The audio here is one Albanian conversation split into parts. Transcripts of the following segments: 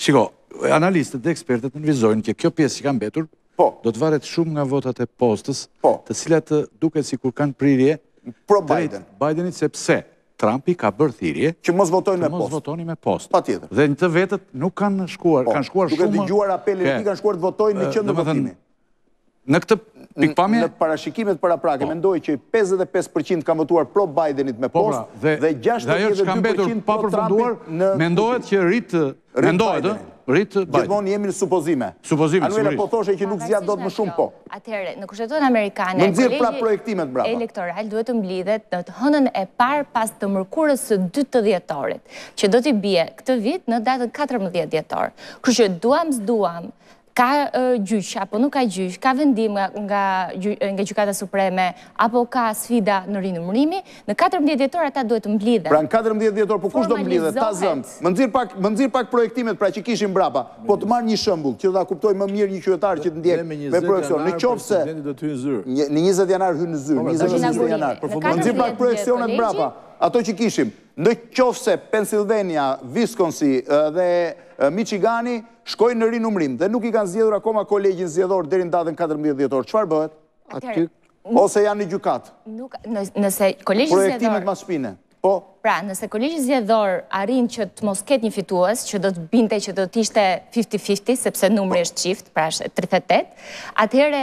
Shiko, analistët dhe ekspertët nënvizojnë që kjo pjesë që ka mbetur, po. do të varet shumë nga votat e postës, po. të cilat duket sikur kanë prirje pro Biden. Bidenit sepse Trumpi ka bërë thirje që mos votojnë me postë. Mos votoni me postë. Patjetër. Dhe njerëzit e vet nuk kanë shkuar, po, kanë shkuar shumë. Duke dëgjuar apelin e tij kanë shkuar të votojnë në qendër votimi. Në këtë pikëpamje... Në parashikimet paraprake, po. mendoj që 55% kanë votuar pro Bidenit me po, pra, postë, dhe 62% pro Trumpit në... Mendohet që rritet... Mendohet, rritet Biden. Gjithmonë jemi në supozime. Supozime, sigurisht. Anuela, po thoshe që nuk zgjat dot më shumë, po. Atëherë, në kushtetutën amerikane, kolegji elektoral duhet të mblidhet në të hënën e parë pas të mërkurës së 2 të dhjetorit, që do t'i bjerë këtë vit në datën 14 dhjetor. Kështu që duam s'duam, Ka gjyq apo nuk ka gjyq, ka vendim nga Gjykata Supreme apo ka sfida në rinumërimi, në katërmbëdhjetë dhjetor ata duhet të mblidhen. Pra në katërmbëdhjetë dhjetor, po kush do mblidhet, ta zëmë. Më nxirr pak, më nxirr pak projektimet pra që kishim mbrapa. Po të marr një shembull, që ta kuptojë më mirë një qytetar që të ndjek me projeksion. Në qoftë se, në njëzet janar hyn në zyrë, njëzet e katër janar. Më nxirr pak projeksionet mbrapa, ato që kishim. Në qoftë se Pennsylvania, Viskonsi dhe Miçigani shkojnë në rinumërim dhe nuk i kanë zgjedhur akoma kolegjin zgjedhor deri në datën katërmbëdhjetë dhjetor, çfarë bëhet? Aty ose janë në gjykatë. Nuk nëse kolegji zgjedhor Projektimet mbas shpine. Po. Pra, nëse kolegji zgjedhor arrin që të mos ketë një fitues, që do të binte që do të ishte 50-50, sepse numri është çift, pra është 38, atëherë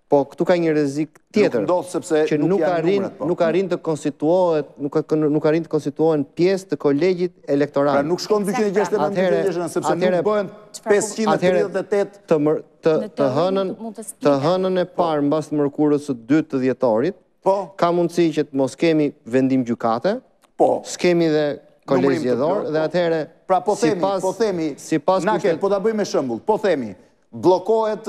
Po këtu ka një rrezik tjetër. Nuk ndodh sepse që nuk janë numrat. Po. Nuk arrin të konstituohet, nuk nuk arrin të konstituohen pjesë të kolegjit elektoral. Pra nuk shkon 269 atëherë sepse nuk bëhen 538 të mër, të të hënën të hënën e po. parë mbas të mërkurës së dytë të dhjetorit. Po. Ka mundësi që të mos kemi vendim gjykate. Po. S'kemi dhe kolegj zgjedhor dhe po. atëherë pra po themi, po themi, sipas kushtet, po ta bëjmë me shembull, po themi bllokohet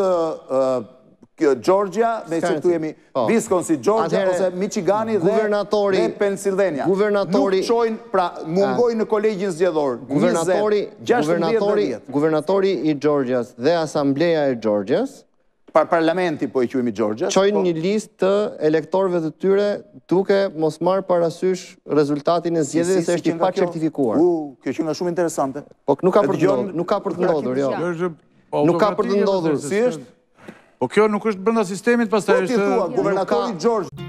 Georgia, meqë këtu jemi po. Viskonsi, Georgia, ose Michigani dhe Pennsylvania. Nuk çojnë, pra mungojnë në kolegjin zgjedhor, 20, 16, Guvernatori i Georgias dhe Asambleja e Georgias, par parlamenti po e quemi Gjorgja. Çojnë po- një listë të elektorëve të tyre duke mos marrë parasysh rezultatin e zgjedhjes se është i pacertifikuar. U, kjo qenka shumë interesante. Po nuk ka për të ndodhur, nuk ka për të ndodhur, jo. Nuk ka për të ndodhur, si është? Po kjo nuk është brenda sistemit, pastaj është... Po ti thua, guvernatori Gjorgj...